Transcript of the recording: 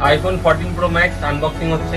IPhone fourteen pro max unboxing হচ্ছে।